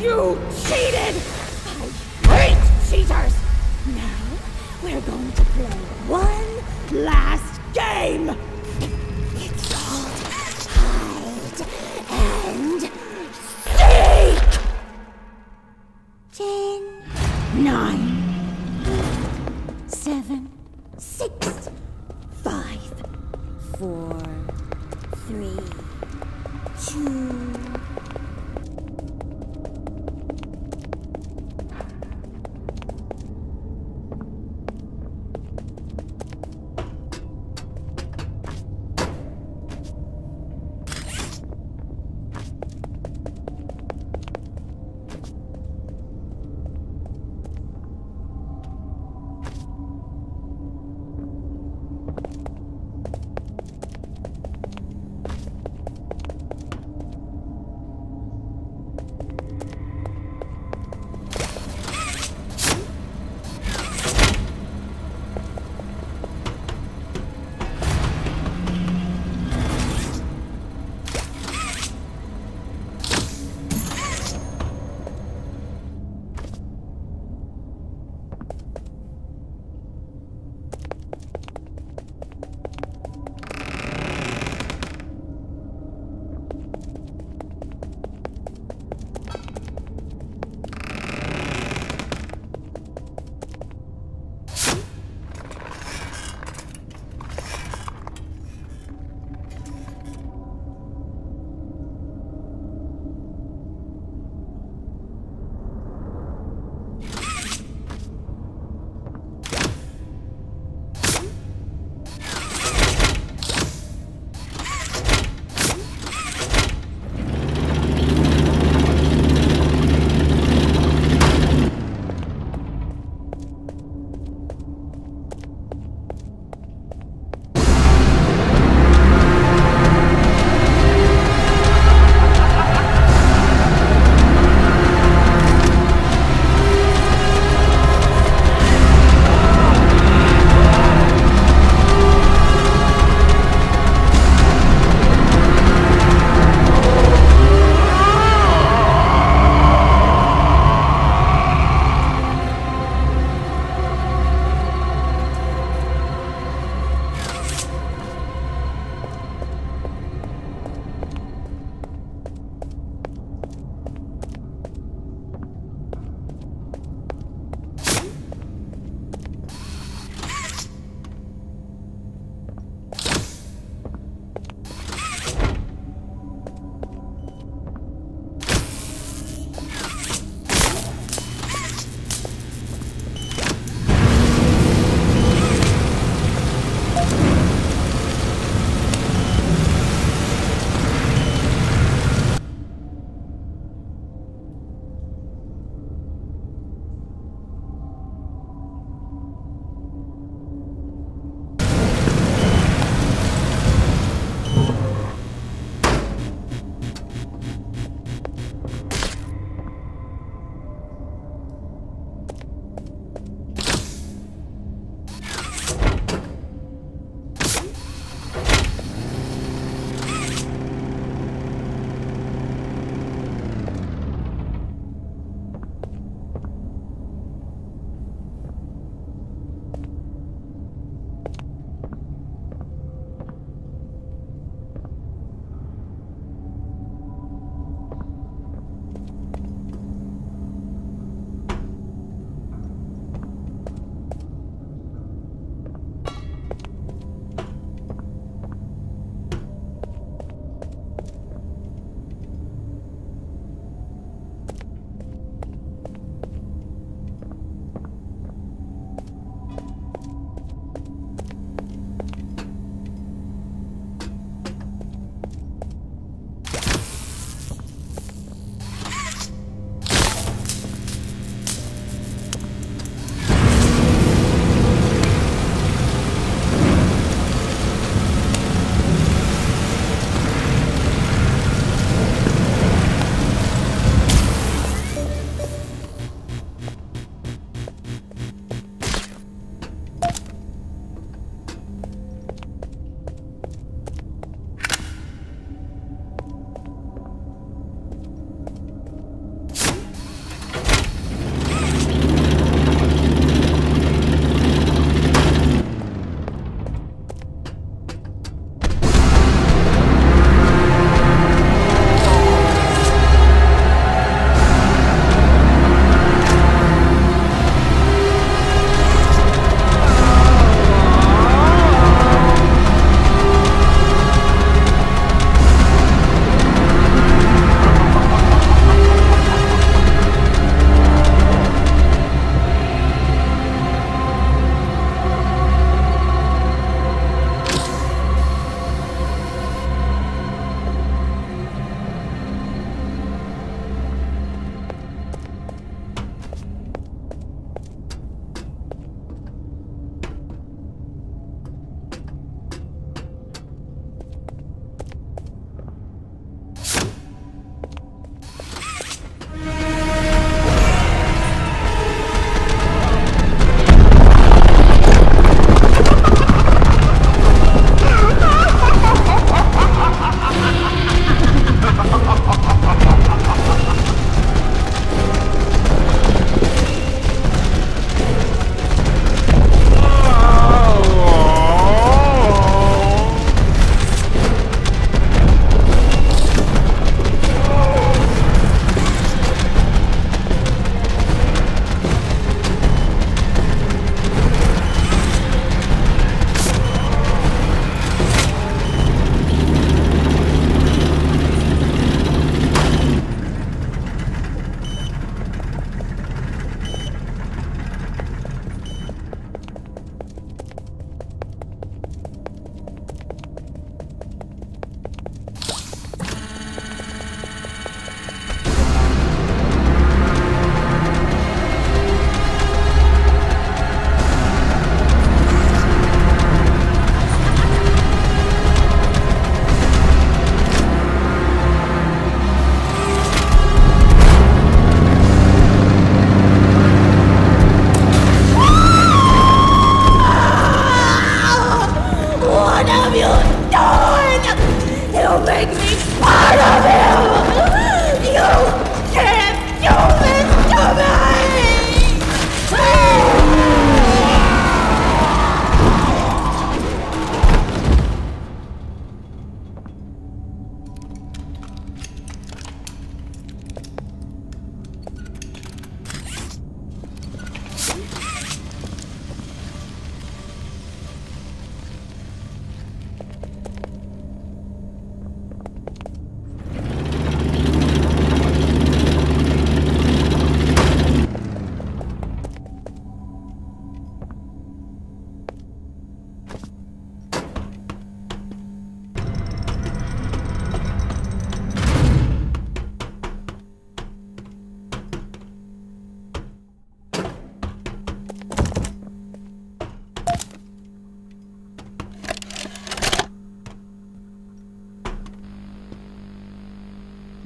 You cheated! I hate cheaters! Now, we're going to play one last game! It's called Hide and Seek! Ten, nine, seven, six, five, four, three, two,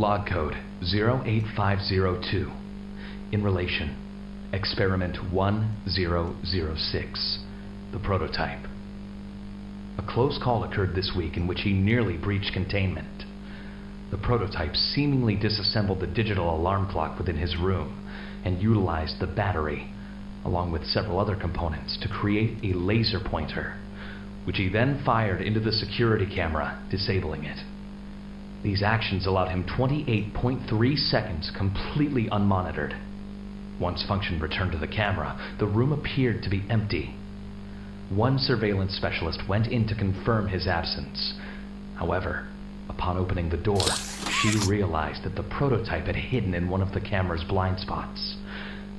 Log code 08502. In relation, experiment 1006, the prototype. A close call occurred this week in which he nearly breached containment. The prototype seemingly disassembled the digital alarm clock within his room and utilized the battery, along with several other components, to create a laser pointer, which he then fired into the security camera, disabling it. These actions allowed him 28.3 seconds completely unmonitored. Once function returned to the camera, the room appeared to be empty. One surveillance specialist went in to confirm his absence. However, upon opening the door, she realized that the prototype had hidden in one of the camera's blind spots.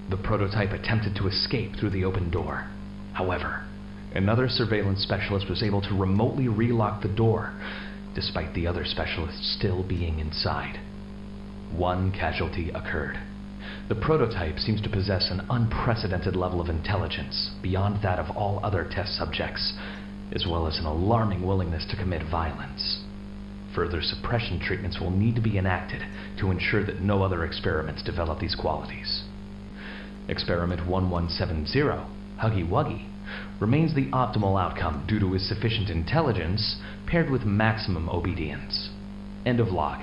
The prototype attempted to escape through the open door. However, another surveillance specialist was able to remotely relock the door, despite the other specialists still being inside. One casualty occurred. The prototype seems to possess an unprecedented level of intelligence beyond that of all other test subjects, as well as an alarming willingness to commit violence. Further suppression treatments will need to be enacted to ensure that no other experiments develop these qualities. Experiment 1170, Huggy Wuggy, remains the optimal outcome due to his sufficient intelligence paired with maximum obedience. End of log.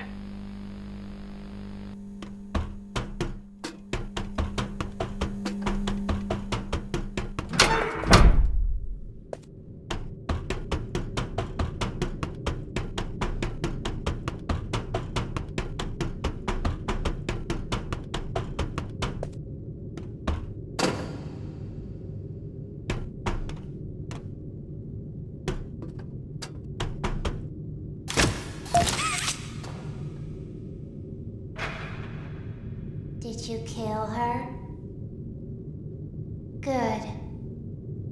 Did you kill her? Good.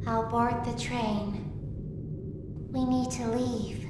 I'll board the train. We need to leave.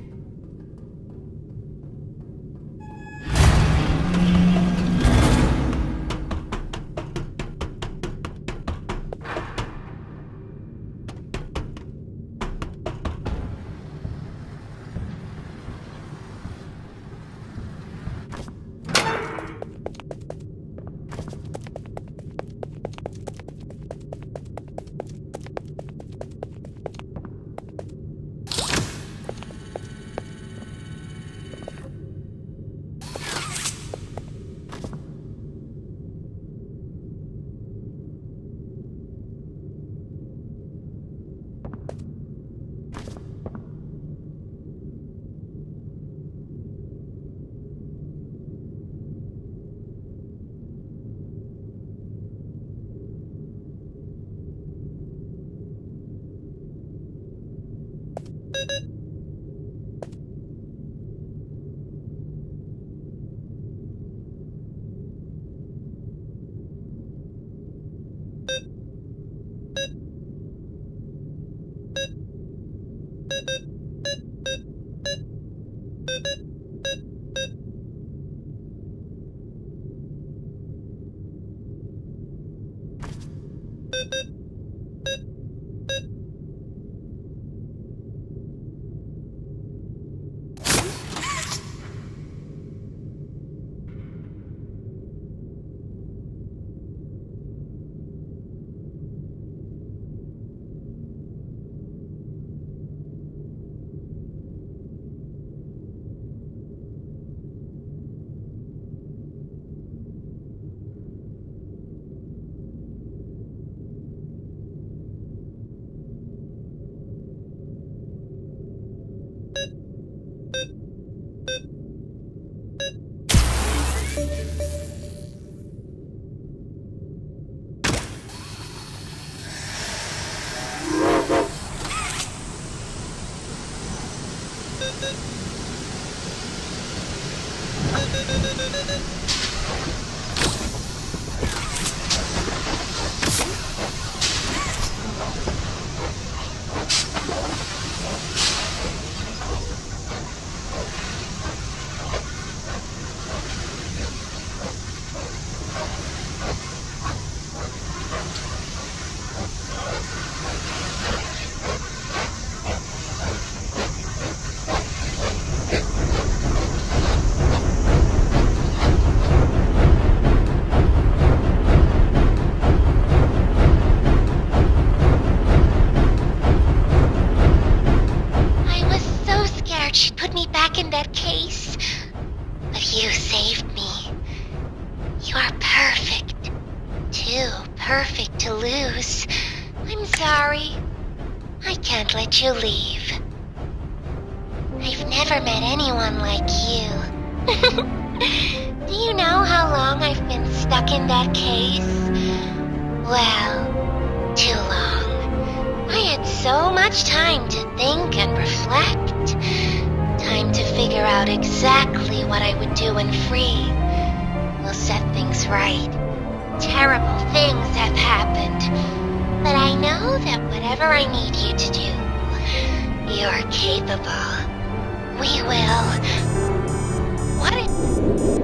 Beep, beep. In that case? Well, too long. I had so much time to think and reflect. Time to figure out exactly what I would do when free. We'll set things right. Terrible things have happened. But I know that whatever I need you to do, you're capable. We will. What?